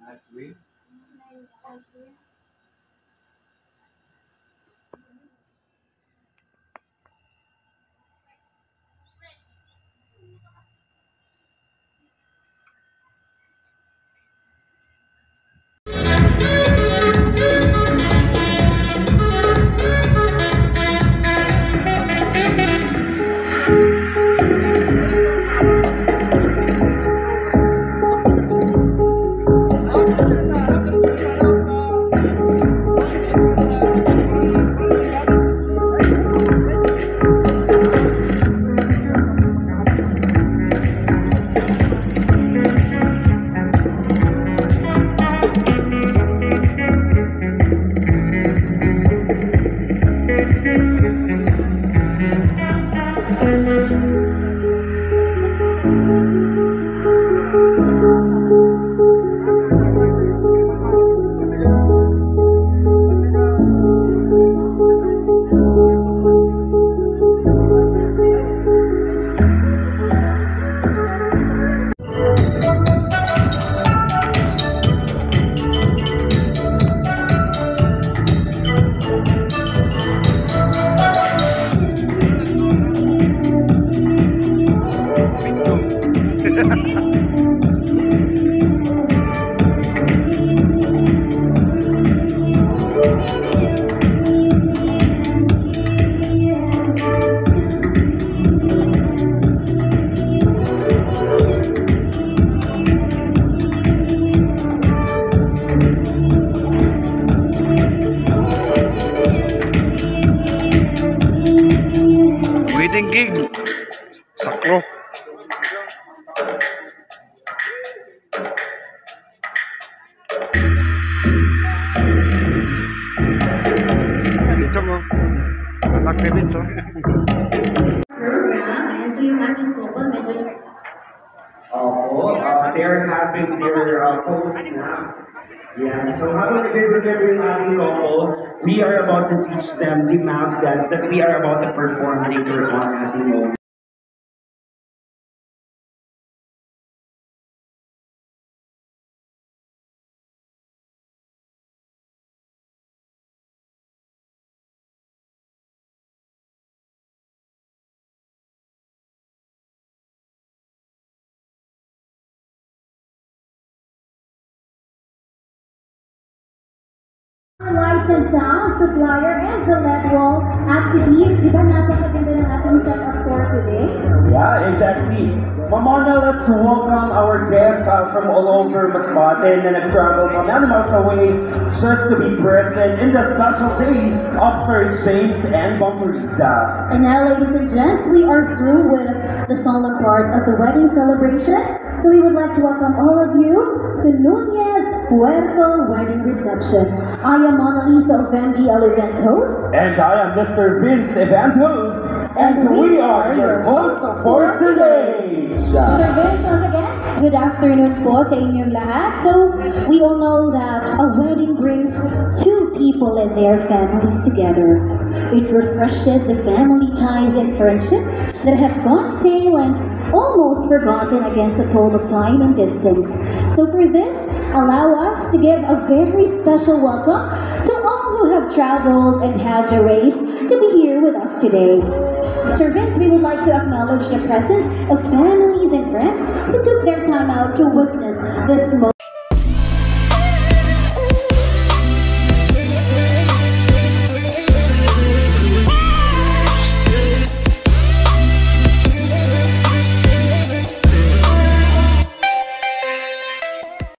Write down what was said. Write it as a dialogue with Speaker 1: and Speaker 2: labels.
Speaker 1: Nightwing. Wedding
Speaker 2: medyo
Speaker 3: Opo, uh, they're having their uh, post na. Yeah, so habang nag-prepare yung ating couple, we are about to teach them the map dance that we are about to perform later on ating moment.
Speaker 2: Lights and Sound, Supplier, and Colette Wall activities. Di ba napakaganda ng ating set up for today?
Speaker 3: Yeah, exactly. Mamona, let's welcome our guests uh, from all over Masbate na nag-travel from many miles away just to be present in the special day of Sir James and Bumperiza.
Speaker 2: And now, ladies and gents, we are through with the solemn part of the wedding celebration. So we would like to welcome all of you to Nunez Puerto Wedding Reception. I am Mona Lisa Ovendi, our events host.
Speaker 3: And I am Mr. Vince Event Host, and we are your hosts for today.
Speaker 2: Sir Vince, once again, good afternoon po sa inyong lahat. So, we all know that a wedding brings two people and their families together. It refreshes the family ties and friendship that have gone stale and almost forgotten against the toll of time and distance. So for this, allow us to give a very special welcome to all who have traveled and have the race to be here with us today. Sir Vince, we would like to acknowledge the presence of families and friends who took their time out to witness this moment.